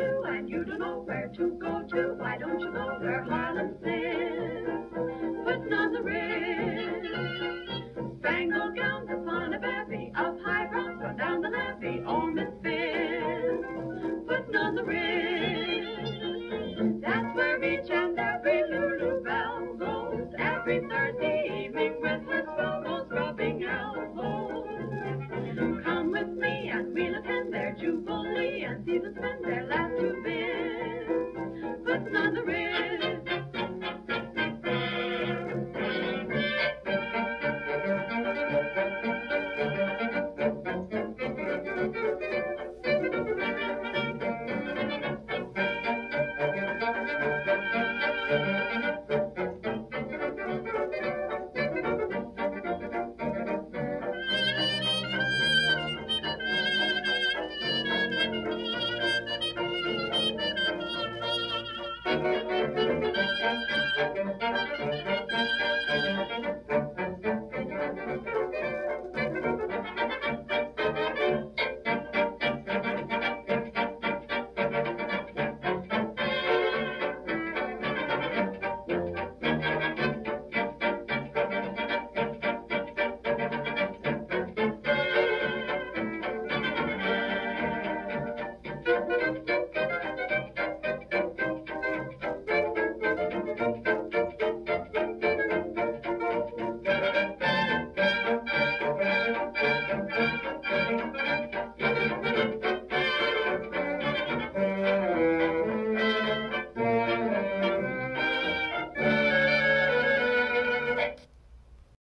do, and you don't know where to go to. Why don't you go where Harlem sings? Putting on the Ritz. see the sun, their lives to be. Thank you.